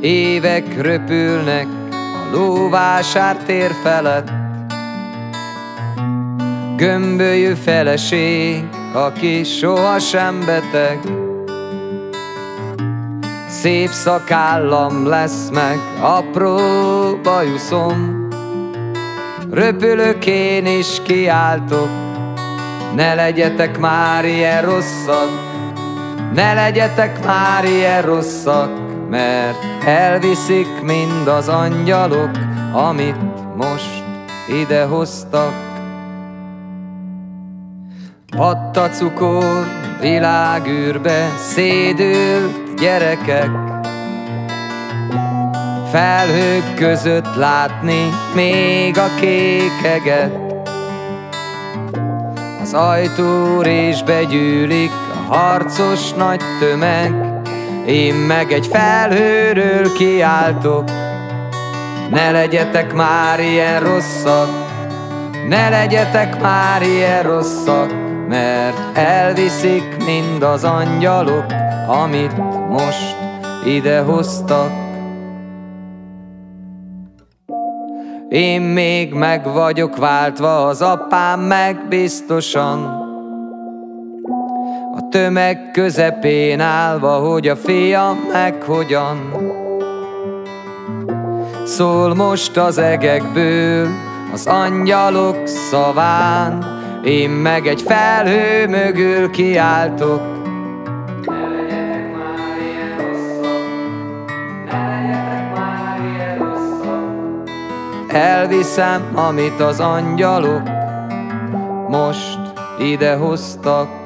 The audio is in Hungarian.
Évek röpülnek a lóvásár tér felett. Gömbölyű feleség, aki sohasem beteg. Szép szakállam lesz meg, apró bajuszom Röpülök én is kiáltok Ne legyetek már ilyen rosszak. Ne legyetek már ilyen rosszak Mert elviszik mind az angyalok Amit most ide hoztak Patt a cukor világűrbe szédült gyerekek. Felhők között látni még a kékeget. Az ajtórésbe gyűlik a harcos nagy tömeg Én meg egy felhőről kiáltok. Ne legyetek már ilyen rosszak. Ne legyetek már ilyen rosszak Mert elviszik mind az angyalok Amit most ide hoztak. Én még meg vagyok váltva, az apám meg biztosan A tömeg közepén állva, hogy a fiam meg hogyan. Szól most az egekből, az angyalok szaván. Én meg egy felhő mögül kiáltok. Elviszem, amit az angyalok most ide hoztak